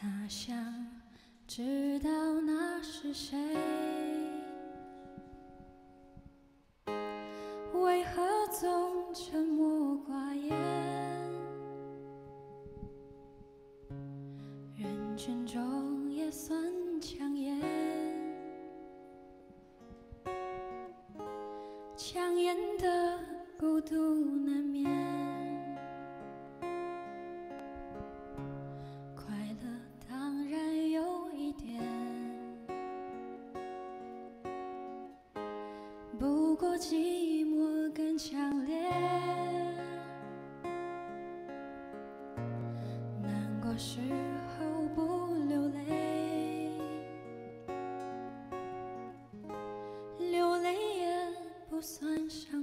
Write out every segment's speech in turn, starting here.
他想知道那是谁？为何总沉默寡言？人群中也算抢眼抢眼的孤独难免。寂寞更强烈。难过时候不流泪流泪也不算伤。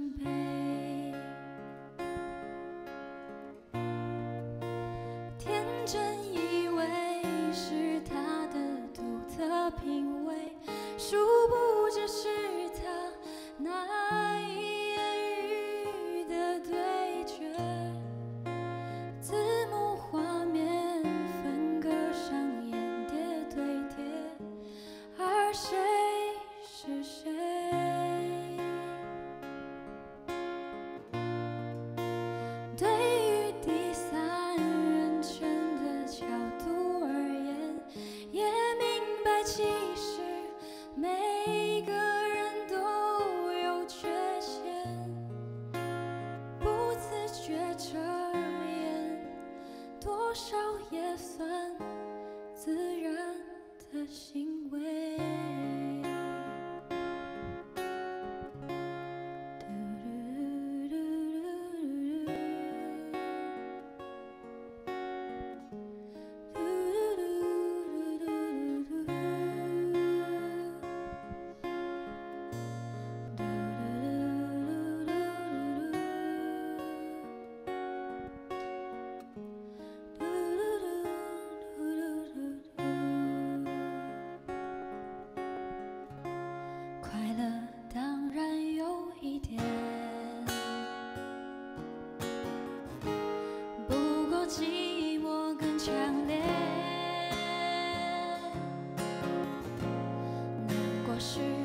算自然的心。是。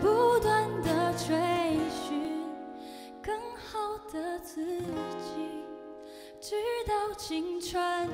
不断的追寻更好的自己直到青春